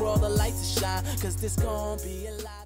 for all the lights to shine. Cause this gon' be a lot of